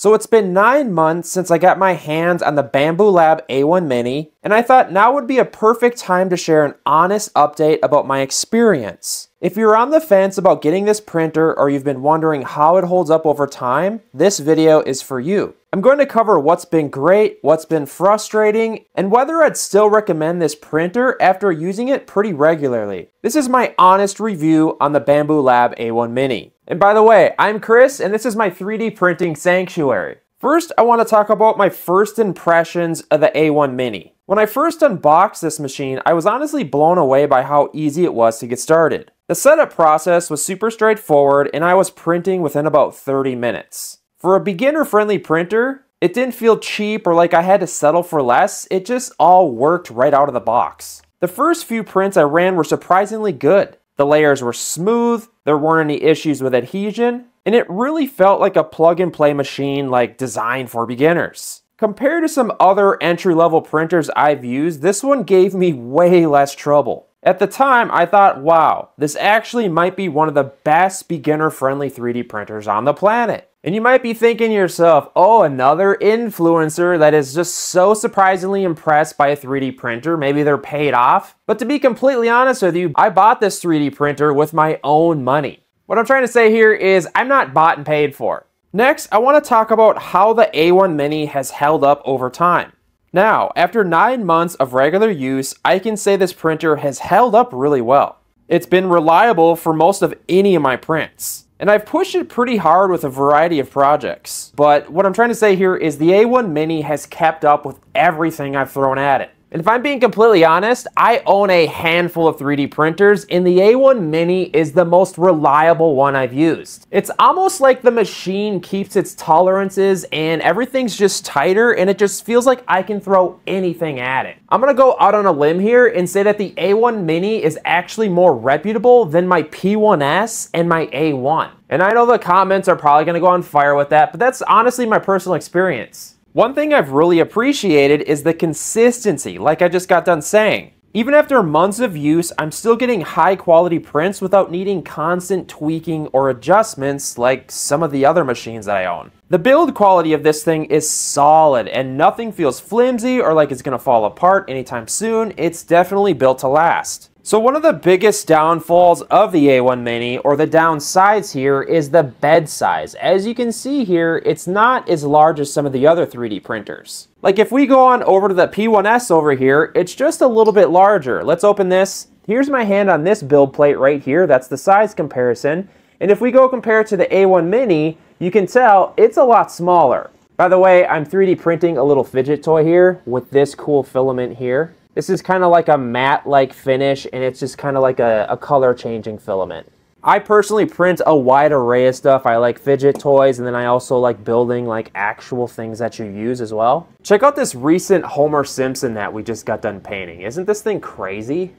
So it's been 9 months since I got my hands on the Bambu Lab A1 Mini, and I thought now would be a perfect time to share an honest update about my experience. If you're on the fence about getting this printer or you've been wondering how it holds up over time, this video is for you. I'm going to cover what's been great, what's been frustrating, and whether I'd still recommend this printer after using it pretty regularly. This is my honest review on the Bambu Lab A1 Mini. And by the way, I'm Chris, and this is my 3D printing sanctuary. First, I want to talk about my first impressions of the A1 Mini. When I first unboxed this machine, I was honestly blown away by how easy it was to get started. The setup process was super straightforward, and I was printing within about 30 minutes. For a beginner-friendly printer, it didn't feel cheap or like I had to settle for less, it just all worked right out of the box. The first few prints I ran were surprisingly good. The layers were smooth, there weren't any issues with adhesion, and it really felt like a plug and play machine like designed for beginners. Compared to some other entry level printers I've used, this one gave me way less trouble. At the time, I thought, wow, this actually might be one of the best beginner friendly 3D printers on the planet. And you might be thinking to yourself, oh, another influencer that is just so surprisingly impressed by a 3D printer. Maybe they're paid off. But to be completely honest with you, I bought this 3D printer with my own money. What I'm trying to say here is I'm not bought and paid for. Next, I want to talk about how the A1 Mini has held up over time. Now, after 9 months of regular use, I can say this printer has held up really well. It's been reliable for most of any of my prints. And I've pushed it pretty hard with a variety of projects. But what I'm trying to say here is the A1 Mini has kept up with everything I've thrown at it. And if I'm being completely honest, I own a handful of 3D printers and the A1 Mini is the most reliable one I've used. It's almost like the machine keeps its tolerances and everything's just tighter and it just feels like I can throw anything at it. I'm gonna go out on a limb here and say that the A1 Mini is actually more reputable than my P1S and my A1. And I know the comments are probably gonna go on fire with that, but that's honestly my personal experience. One thing I've really appreciated is the consistency, like I just got done saying. Even after months of use, I'm still getting high quality prints without needing constant tweaking or adjustments like some of the other machines that I own. The build quality of this thing is solid and nothing feels flimsy or like it's gonna fall apart anytime soon. It's definitely built to last. So one of the biggest downfalls of the A1 Mini, or the downsides here, is the bed size. As you can see here, it's not as large as some of the other 3D printers. Like if we go on over to the P1S over here, it's just a little bit larger. Let's open this. Here's my hand on this build plate right here. That's the size comparison. And if we go compare it to the A1 Mini, you can tell it's a lot smaller. By the way, I'm 3D printing a little fidget toy here with this cool filament here. This is kind of like a matte-like finish, and it's just kind of like a, a color-changing filament. I personally print a wide array of stuff. I like fidget toys, and then I also like building like actual things that you use as well. Check out this recent Homer Simpson that we just got done painting. Isn't this thing crazy?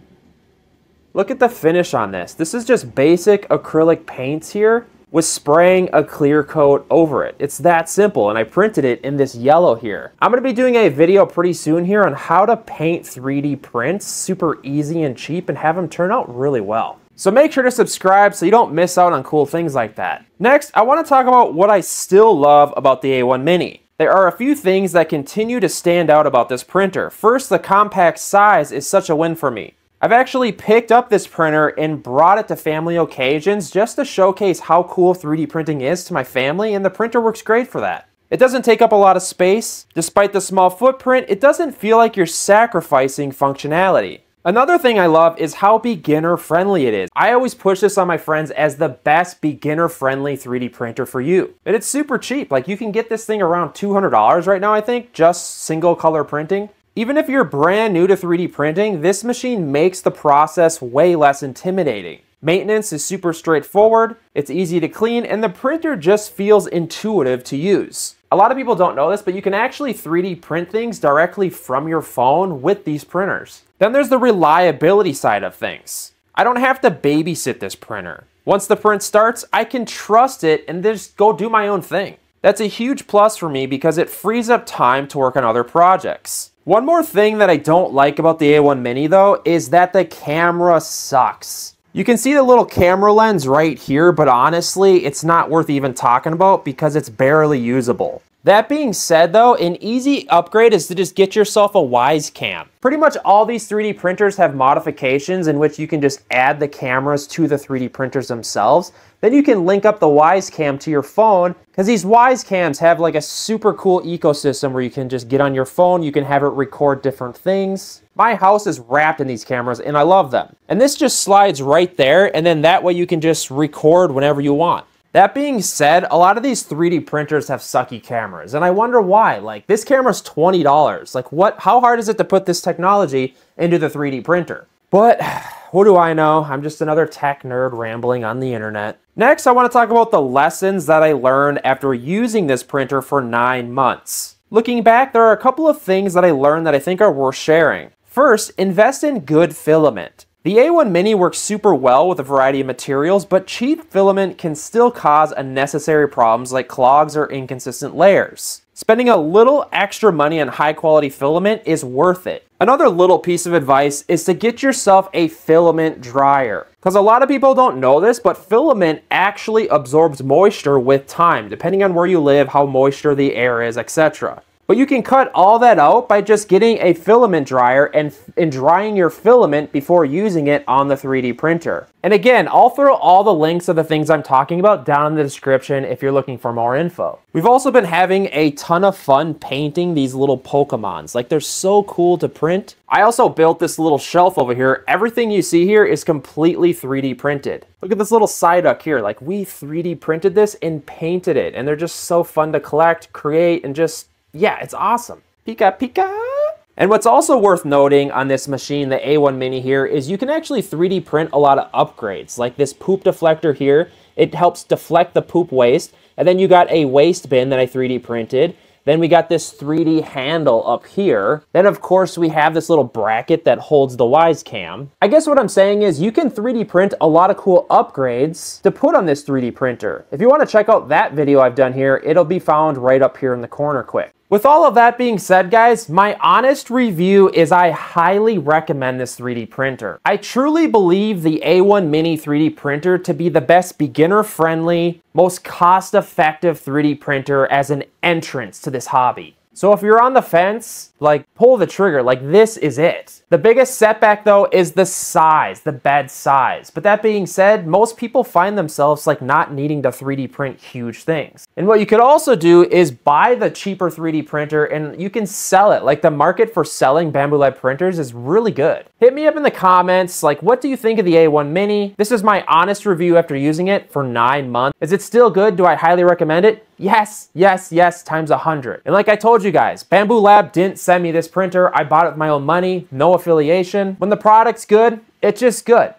Look at the finish on this. This is just basic acrylic paints here, with spraying a clear coat over it. It's that simple, and I printed it in this yellow here. I'm gonna be doing a video pretty soon here on how to paint 3D prints super easy and cheap and have them turn out really well. So make sure to subscribe so you don't miss out on cool things like that. Next, I wanna talk about what I still love about the A1 Mini. There are a few things that continue to stand out about this printer. First, the compact size is such a win for me. I've actually picked up this printer and brought it to family occasions just to showcase how cool 3D printing is to my family, and the printer works great for that. It doesn't take up a lot of space. Despite the small footprint, it doesn't feel like you're sacrificing functionality. Another thing I love is how beginner friendly it is. I always push this on my friends as the best beginner friendly 3D printer for you. And it's super cheap. Like you can get this thing around $200 right now, I think, just single color printing. Even if you're brand new to 3D printing, this machine makes the process way less intimidating. Maintenance is super straightforward, it's easy to clean, and the printer just feels intuitive to use. A lot of people don't know this, but you can actually 3D print things directly from your phone with these printers. Then there's the reliability side of things. I don't have to babysit this printer. Once the print starts, I can trust it and just go do my own thing. That's a huge plus for me because it frees up time to work on other projects. One more thing that I don't like about the A1 Mini though is that the camera sucks. You can see the little camera lens right here, but honestly, it's not worth even talking about because it's barely usable. That being said though, an easy upgrade is to just get yourself a Wyzecam. Pretty much all these 3D printers have modifications in which you can just add the cameras to the 3D printers themselves. Then you can link up the Wyzecam to your phone because these Wyzecams have like a super cool ecosystem where you can just get on your phone, you can have it record different things. My house is wrapped in these cameras and I love them. And this just slides right there and then that way you can just record whenever you want. That being said, a lot of these 3D printers have sucky cameras, and I wonder why. Like, this camera's $20. Like, what? how hard is it to put this technology into the 3D printer? But what do I know? I'm just another tech nerd rambling on the internet. Next, I want to talk about the lessons that I learned after using this printer for nine months. Looking back, there are a couple of things that I learned that I think are worth sharing. First, invest in good filament. The A1 Mini works super well with a variety of materials, but cheap filament can still cause unnecessary problems like clogs or inconsistent layers. Spending a little extra money on high quality filament is worth it. Another little piece of advice is to get yourself a filament dryer. Because a lot of people don't know this, but filament actually absorbs moisture with time, depending on where you live, how moisture the air is, etc. But you can cut all that out by just getting a filament dryer and, and drying your filament before using it on the 3D printer. And again, I'll throw all the links of the things I'm talking about down in the description if you're looking for more info. We've also been having a ton of fun painting these little Pokemons. Like they're so cool to print. I also built this little shelf over here. Everything you see here is completely 3D printed. Look at this little Psyduck here. Like we 3D printed this and painted it. And they're just so fun to collect, create, and just yeah, it's awesome. Pika Pika! And what's also worth noting on this machine, the A1 Mini here, is you can actually 3D print a lot of upgrades. Like this poop deflector here, it helps deflect the poop waste. And then you got a waste bin that I 3D printed. Then we got this 3D handle up here. Then of course we have this little bracket that holds the Wyzecam. I guess what I'm saying is you can 3D print a lot of cool upgrades to put on this 3D printer. If you want to check out that video I've done here, it'll be found right up here in the corner quick. With all of that being said, guys, my honest review is I highly recommend this 3D printer. I truly believe the A1 Mini 3D printer to be the best beginner-friendly, most cost-effective 3D printer as an entrance to this hobby. So if you're on the fence, like pull the trigger, like this is it. The biggest setback though is the size, the bed size. But that being said, most people find themselves like not needing to 3D print huge things. And what you could also do is buy the cheaper 3D printer and you can sell it. Like the market for selling Bambu Lab printers is really good. Hit me up in the comments, like what do you think of the A1 Mini? This is my honest review after using it for nine months. Is it still good? Do I highly recommend it? Yes, yes, yes, times a hundred. And like I told you guys, Bambu Lab didn't send me this printer. I bought it with my own money, no affiliation. When the product's good, it's just good.